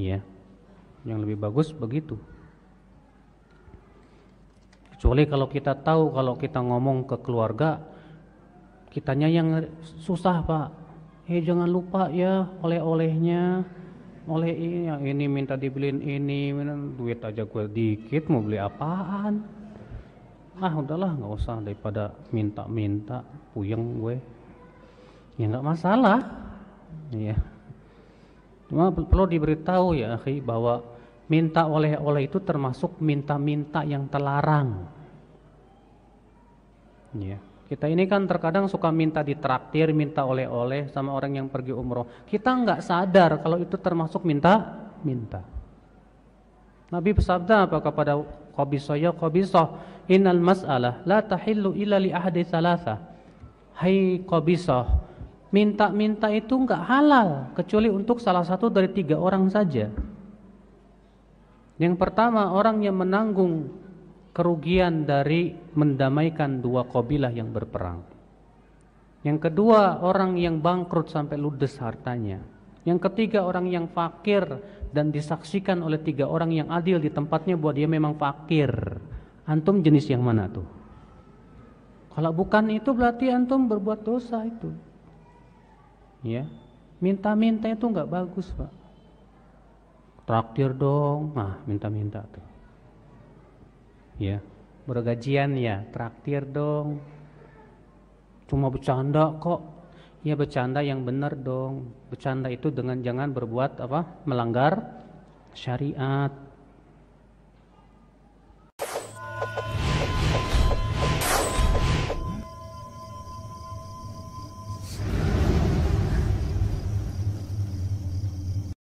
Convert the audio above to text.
Iya. Yang lebih bagus begitu. Kecuali kalau kita tahu kalau kita ngomong ke keluarga kitanya yang susah, Pak. Eh jangan lupa ya oleh-olehnya. Oleh ini, yang ini minta dibeliin ini, duit aja gue dikit mau beli apaan? Ah udahlah nggak usah daripada minta-minta puyeng gue. Ya nggak masalah. Iya. Cuma perlu diberitahu ya akhi bahwa minta oleh-oleh itu termasuk minta-minta yang terlarang. Ya. Kita ini kan terkadang suka minta ditraktir, minta oleh-oleh sama orang yang pergi umroh. Kita nggak sadar kalau itu termasuk minta-minta. Nabi bersabda apa kepada Qabisoh ya Qabisoh innal mas'alah la tahillu illa li ahadi thalatha. Hai Qabisoh, minta-minta itu nggak halal kecuali untuk salah satu dari tiga orang saja. Yang pertama orang yang menanggung kerugian dari mendamaikan dua kabilah yang berperang. Yang kedua, orang yang bangkrut sampai ludes hartanya. Yang ketiga, orang yang fakir dan disaksikan oleh tiga orang yang adil di tempatnya buat dia memang fakir. Antum jenis yang mana tuh? Kalau bukan itu berarti antum berbuat dosa itu ya. Minta-minta itu nggak bagus pak. Traktir dong. Nah minta-minta tuh. Ya. Bergajian ya. Traktir dong. Cuma bercanda kok. Ya bercanda yang benar dong. Bercanda itu dengan jangan berbuat apa melanggar syariat.